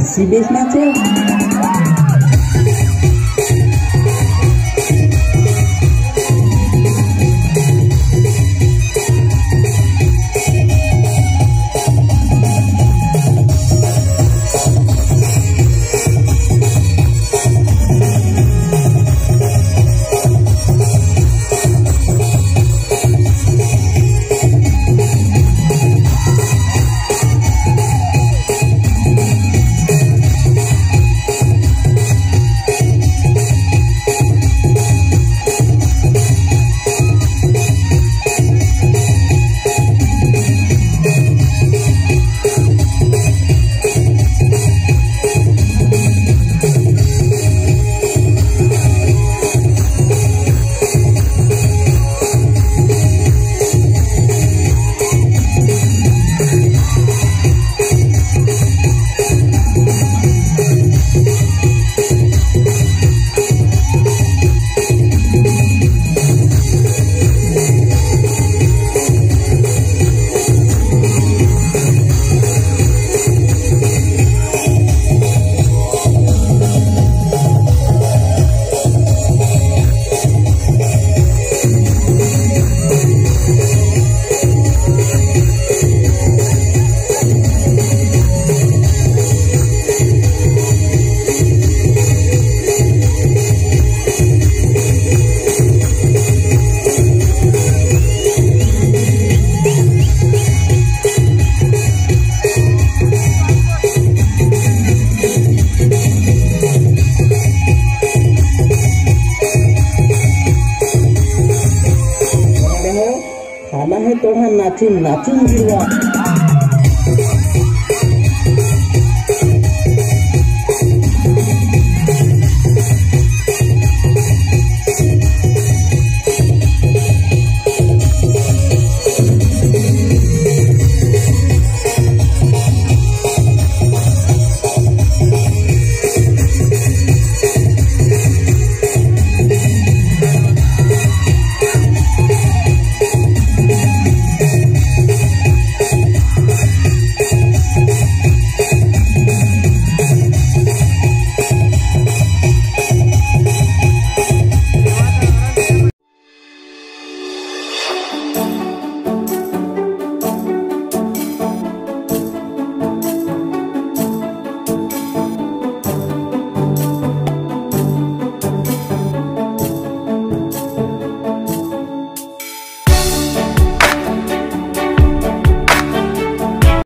Ainsi, bis natin! है तो मैं नाचू नाचू गिरवा